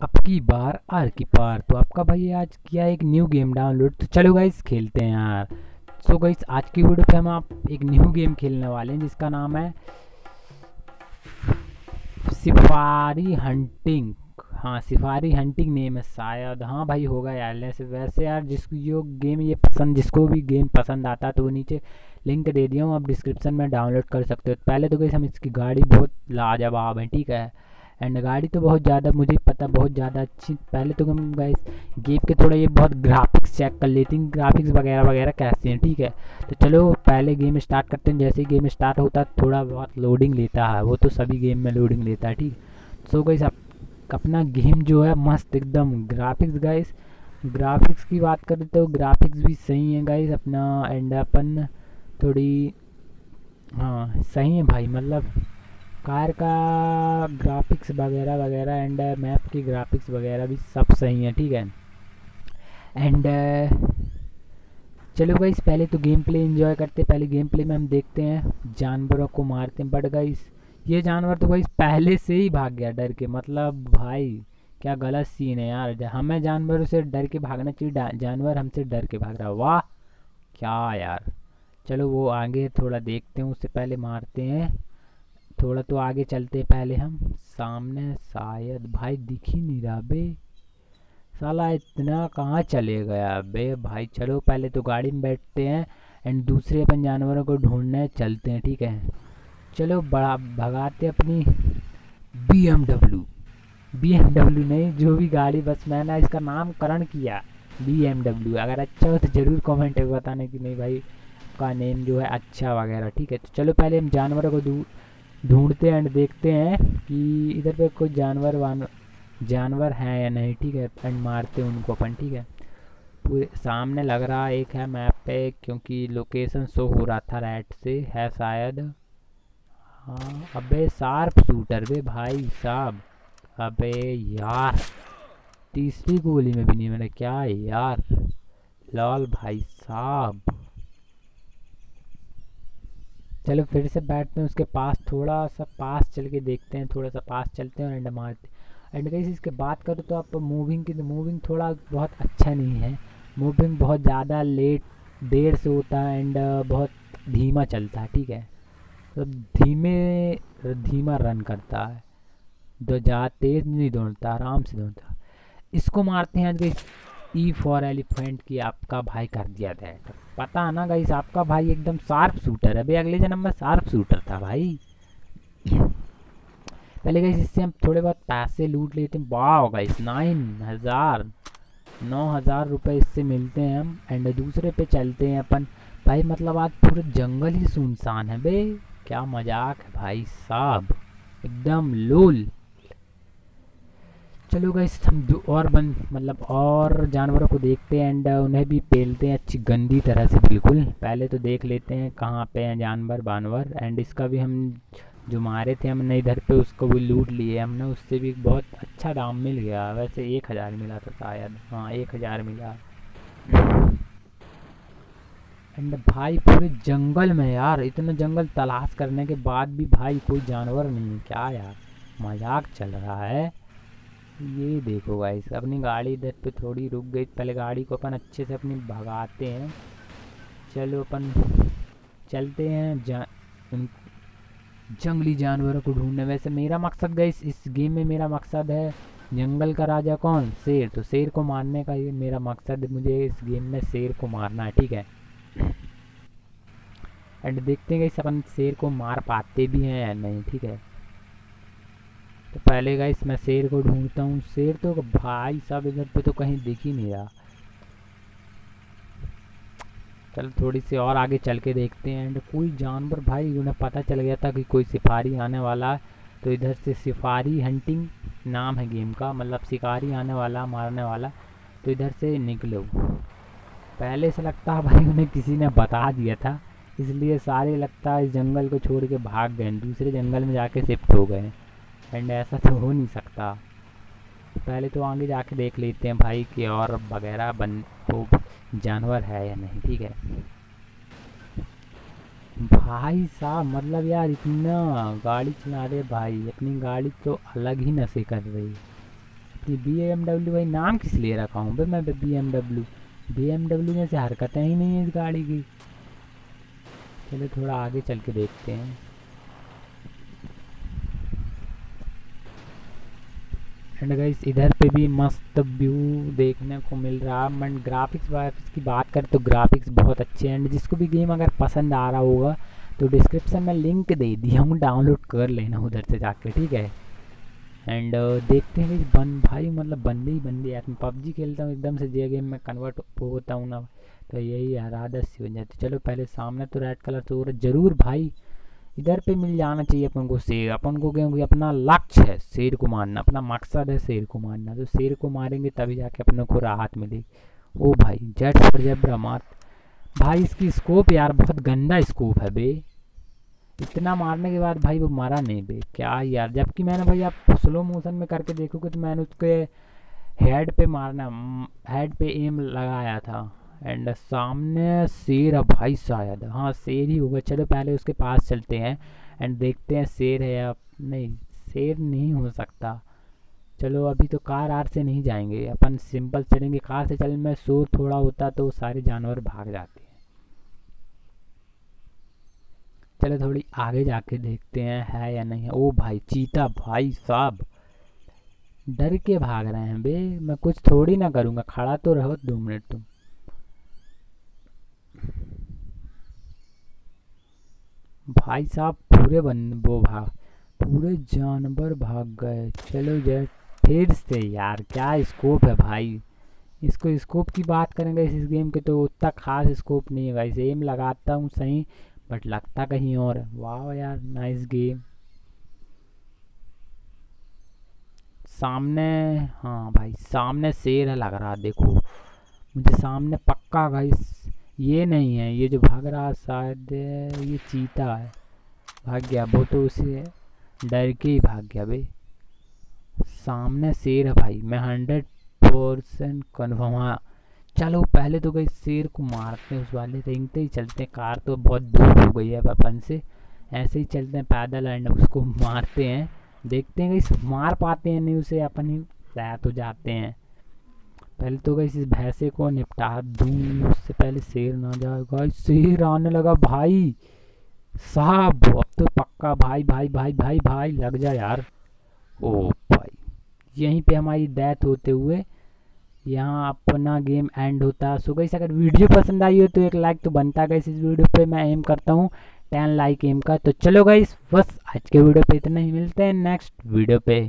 अब की बार, आर की पार। तो आपका भाई आज किया एक न्यू गेम डाउनलोड तो चलो गाइस खेलते हैं यार। सो so गाइस आज की वीडियो पे हम आप एक न्यू गेम खेलने वाले हैं, जिसका नाम है सिफारी हंटिंग हाँ सिफारी हंटिंग नेम है शायद। हाँ भाई, होगा यार। ऐसे वैसे यार, जिसको जो गेम ये पसंद, जिसको भी गेम पसंद आता है तो वो नीचे लिंक दे दिया हूँ। आप डिस्क्रिप्शन में डाउनलोड कर सकते हो। पहले तो गई हम इसकी गाड़ी बहुत लाजवाब है, ठीक है? एंड गाड़ी तो बहुत ज़्यादा, मुझे पता बहुत ज़्यादा अच्छी। पहले तो हम गाइस गेम के थोड़ा ये बहुत ग्राफिक्स चेक कर लेते हैं। ग्राफिक्स वगैरह वगैरह कैसे हैं, ठीक है? तो चलो, पहले गेम स्टार्ट करते हैं। जैसे ही गेम स्टार्ट होता है थोड़ा बहुत लोडिंग लेता है। वो तो सभी गेम में लोडिंग लेता है, ठीक सो गाइस अपना गेम जो है, मस्त एकदम ग्राफिक्स गाइस ग्राफिक्स की बात करें तो ग्राफिक्स भी सही है गाइस अपना एंड अपन थोड़ी हाँ सही है भाई। मतलब कार का ग्राफिक्स वगैरह वगैरह एंड मैप की ग्राफिक्स वगैरह भी सब सही है, ठीक है? एंड चलो गाइस पहले तो गेम प्ले एंजॉय करते हैं। पहले गेम प्ले में हम देखते हैं। जानवरों को मारते हैं। बट गाइस ये जानवर तो गाइस पहले से ही भाग गया डर के। मतलब भाई, क्या गलत सीन है यार। हमें जानवरों से डर के भागना चाहिए। जानवर हमसे डर के भाग रहा वाह, क्या यार। चलो वो आगे थोड़ा देखते हैं। उससे पहले मारते हैं। थोड़ा तो आगे चलते पहले हम। सामने शायद भाई दिख ही नहीं रहा बे। साला इतना कहाँ चले गया बे? भाई चलो पहले तो गाड़ी में बैठते हैं एंड दूसरे अपन जानवरों को ढूँढने चलते हैं, ठीक है? चलो बड़ा भगाते अपनी B M W B M W नहीं, जो भी गाड़ी, बस मैंने इसका नामकरण किया। बी एम डब्ल्यू अगर अच्छा हो तो ज़रूर कमेंट बताने कि नहीं भाई, का नेम जो है अच्छा वगैरह, ठीक है? तो चलो पहले हम जानवरों को दूर ढूंढते एंड देखते हैं कि इधर पे कोई जानवर वान, जानवर है या नहीं, ठीक है? एंड मारते हैं उनको अपन, ठीक है? पूरे, सामने लग रहा एक है मैप पे, क्योंकि लोकेशन शो हो रहा था राइट से, है शायद। हाँ अबे शार्प शूटर बे भाई साहब। अबे यार, तीसरी गोली में भी नहीं मैंने, क्या यार? लाल भाई साहब। चलो फिर से बैठते हैं, उसके पास थोड़ा सा पास चल के देखते हैं, थोड़ा सा पास चलते हैं और एंड मारते हैं। एंड कहीं इसके बात करो तो आप मूविंग की तो मूविंग थोड़ा बहुत अच्छा नहीं है। मूविंग बहुत ज़्यादा लेट देर से होता है एंड बहुत धीमा चलता है, ठीक है? तो धीमे, धीमा रन करता है। तो ज़्यादा तेज़ नहीं दौड़ता, आराम से दौड़ता इसको मारते हैं आज ई फॉर एलिफेंट की आपका भाई कर दिया था। पता है ना गाइस आपका भाई एकदम शार्प शूटर है। भाई अगले जन्म में शार्प शूटर था भाई। पहले गाइस इससे हम थोड़े बहुत पैसे लूट लेते हैं। वाह गाइस नाइन हज़ार, नौ हज़ार रुपये इससे मिलते हैं हम। एंड दूसरे पे चलते हैं अपन। भाई मतलब आज पूरे जंगल ही सुनसान है बे। क्या मज़ाक है भाई साहब। एकदम लोल। चलो गई हम दो और बन मतलब और जानवरों को देखते हैं एंड उन्हें भी पेलते हैं अच्छी गंदी तरह से, बिल्कुल। पहले तो देख लेते हैं कहाँ पे हैं जानवर, बानवर एंड इसका भी हम जो मारे थे हमने इधर पे, उसको भी लूट लिए हमने। उससे भी बहुत अच्छा दाम मिल गया। वैसे एक हज़ार मिला था शायद। हाँ एक हज़ार मिला। एंड भाई, पूरे जंगल में यार, इतना जंगल तलाश करने के बाद भी भाई कोई जानवर नहीं। क्या यार, मज़ाक चल रहा है। ये देखो गाइस अपनी गाड़ी इधर पे थोड़ी रुक गई। पहले गाड़ी को अपन अच्छे से अपनी भगाते हैं। चलो अपन चलते हैं जा जंगली जानवरों को ढूँढने। वैसे मेरा मकसद गई इस गेम में मेरा मकसद है जंगल का राजा कौन? शेर। तो शेर को मारने का ये मेरा मकसद मुझे इस गेम में शेर को मारना है, ठीक है? एंड देखते हैं कि अपन शेर को मार पाते भी हैं या नहीं, ठीक है? तो पहले का मैं शेर को ढूंढता हूँ। शेर तो भाई साहब इधर पे तो कहीं दिख ही नहीं रहा। चलो थोड़ी सी और आगे चल के देखते हैं। एंड कोई जानवर भाई, उन्हें पता चल गया था कि कोई सिफारी आने वाला है। तो इधर से सिफारी हंटिंग नाम है गेम का मतलब शिकारी आने वाला, मारने वाला। तो इधर से निकलो। पहले से लगता है भाई, उन्हें किसी ने बता दिया था। इसलिए सारे लगता है इस जंगल को छोड़ के भाग गए दूसरे जंगल में जाके शिफ्ट हो गए एंड ऐसा तो हो नहीं सकता। पहले तो आगे जाके देख लेते हैं भाई कि और वगैरह बन वो जानवर है या नहीं, ठीक है? भाई साहब मतलब यार इतना गाड़ी चला रहे भाई। अपनी गाड़ी तो अलग ही नशे कर रही। ये बी एम डब्ल्यू भाई नाम किस लिए रखा हूँ? भाई मैं B M W B M W में से हरकतें ही नहीं है इस गाड़ी की। चलो थोड़ा आगे चल के देखते हैं। एंड गाइस इधर पे भी मस्त व्यू देखने को मिल रहा है। मैं ग्राफिक्स वाफिक्स की बात करें तो ग्राफिक्स बहुत अच्छे हैं। एंड जिसको भी गेम अगर पसंद आ रहा होगा तो डिस्क्रिप्शन में लिंक दे दिया हूँ। डाउनलोड कर लेना उधर से जाके ठीक है? एंड uh, देखते हैं बन भाई मतलब बंदे ही बंदे यार मैं पबजी खेलता हूँ एकदम से जे गेम में कन्वर्ट होता हूँ ना। तो यही यार आदत सी जाती चलो पहले सामने तो रेड कलर तो ज़रूर भाई इधर पे मिल जाना चाहिए अपन को शेर। अपन को क्योंकि अपना लक्ष्य है शेर को मारना, अपना मकसद है शेर को मारना। तो शेर को मारेंगे तभी जाके अपने को राहत मिलेगी। ओ भाई, जट पर मार भाई, इसकी स्कोप यार बहुत गंदा स्कोप है बे। इतना मारने के बाद भाई वो मारा नहीं बे। क्या यार, जबकि मैंने भाई आप स्लो मोशन में करके देखोगे तो मैंने उसके हेड पे मारना हेड पे एम लगाया था। एंड सामने शेर है भाई शायद। हाँ शेर ही होगा। चलो पहले उसके पास चलते हैं एंड देखते हैं शेर है या नहीं। शेर नहीं हो सकता। चलो, अभी तो कार आर से नहीं जाएँगे। अपन सिंपल चलेंगे। कार से चलने में शोर थोड़ा होता तो सारे जानवर भाग जाते हैं। चलो, थोड़ी आगे जाके देखते हैं, है या नहीं है। ओ भाई, चीता भाई साहब। डर के भाग रहे हैं बे। मैं कुछ थोड़ी ना करूँगा। खड़ा तो रहो दो मिनट तुम। भाई साहब पूरे बन, वो भाग पूरे जानवर भाग गए। चलो जय, फिर से यार, क्या स्कोप है भाई? इसको स्कोप की बात करेंगे इस गेम के तो उतना खास स्कोप नहीं है भाई। एम लगाता हूँ सही बट लगता कहीं और। वाह यार नाइस गेम सामने हाँ भाई, सामने शेर है लग रहा देखो। मुझे सामने पक्का भाई ये नहीं है, ये जो भाग रहा शायद, ये चीता है। भाग गया, वो तो उसे डर के ही भाग गया भाई। सामने शेर है भाई, मैं हंड्रेड परसेंट कन्फर्म हाँ। चलो, पहले तो गई शेर को मारते हैं उस वाले रेंगते ही चलते हैं। कार तो बहुत दूर हो गई है अपन से। ऐसे ही चलते हैं, पैदल एंड उसको मारते हैं। देखते हैं कि मार पाते हैं नहीं उसे, अपन ही तो जाते हैं। पहले तो गई इस भैंसे को निपटा दूँ, उससे पहले शेर ना जाएगा शेर आने लगा भाई। साहब, अब तो पक्का भाई भाई भाई भाई भाई, लग जा यार। ओ भाई, यहीं पे हमारी डेथ होते हुए यहाँ अपना गेम एंड होता। है सो गई अगर वीडियो पसंद आई हो तो एक लाइक तो बनता गई इस वीडियो पे। मैं एम करता हूँ टेन लाइक एम का। तो चलो गई बस आज के वीडियो पे इतना ही। मिलते हैं नेक्स्ट वीडियो पे।